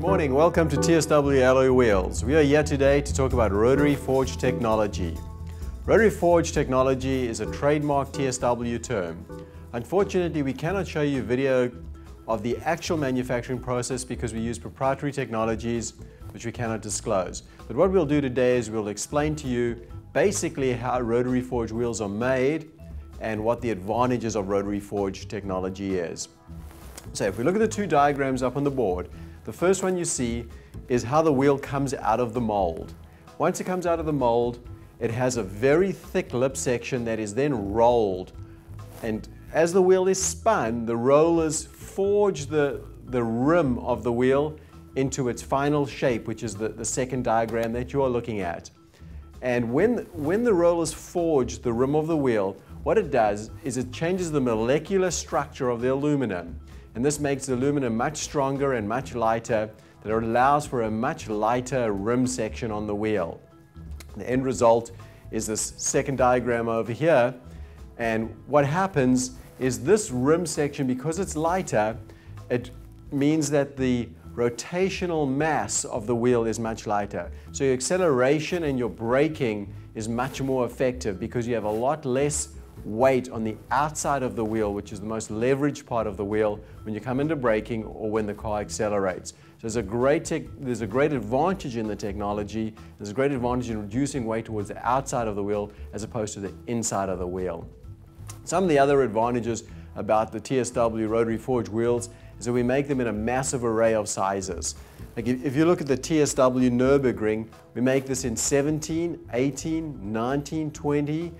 Good morning, welcome to TSW Alloy Wheels. We are here today to talk about rotary forge technology. Rotary forge technology is a trademark TSW term. Unfortunately, we cannot show you a video of the actual manufacturing process because we use proprietary technologies which we cannot disclose. But what we'll do today is we'll explain to you basically how rotary forge wheels are made and what the advantages of rotary forge technology is. So if we look at the two diagrams up on the board, the first one you see is how the wheel comes out of the mold. Once it comes out of the mold, it has a very thick lip section that is then rolled. And as the wheel is spun, the rollers forge the, the rim of the wheel into its final shape, which is the, the second diagram that you are looking at. And when, when the rollers forge the rim of the wheel, what it does is it changes the molecular structure of the aluminum. And this makes the aluminum much stronger and much lighter that allows for a much lighter rim section on the wheel. The end result is this second diagram over here. And what happens is this rim section, because it's lighter, it means that the rotational mass of the wheel is much lighter. So your acceleration and your braking is much more effective because you have a lot less weight on the outside of the wheel, which is the most leveraged part of the wheel when you come into braking or when the car accelerates. So there's a great, there's a great advantage in the technology. There's a great advantage in reducing weight towards the outside of the wheel as opposed to the inside of the wheel. Some of the other advantages about the TSW rotary forge wheels is that we make them in a massive array of sizes. Like if you look at the TSW Nürburgring, we make this in 17, 18, 19, 20,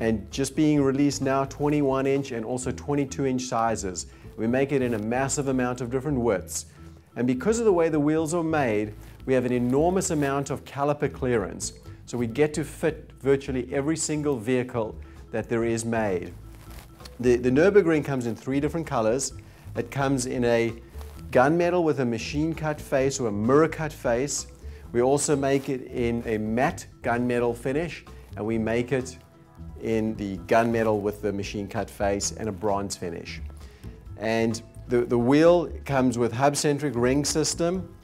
and just being released now 21 inch and also 22 inch sizes. We make it in a massive amount of different widths. And because of the way the wheels are made, we have an enormous amount of caliper clearance. So we get to fit virtually every single vehicle that there is made. The, the Nürburgring comes in three different colors. It comes in a gunmetal with a machine cut face or a mirror cut face. We also make it in a matte gunmetal finish and we make it in the gunmetal with the machine cut face and a bronze finish. And the, the wheel comes with hub-centric ring system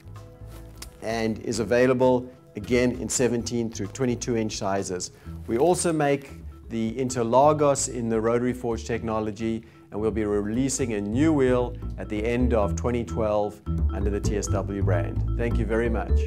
and is available again in 17 through 22 inch sizes. We also make the Interlagos in the rotary forge technology and we'll be releasing a new wheel at the end of 2012 under the TSW brand. Thank you very much.